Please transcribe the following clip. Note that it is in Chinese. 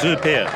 制片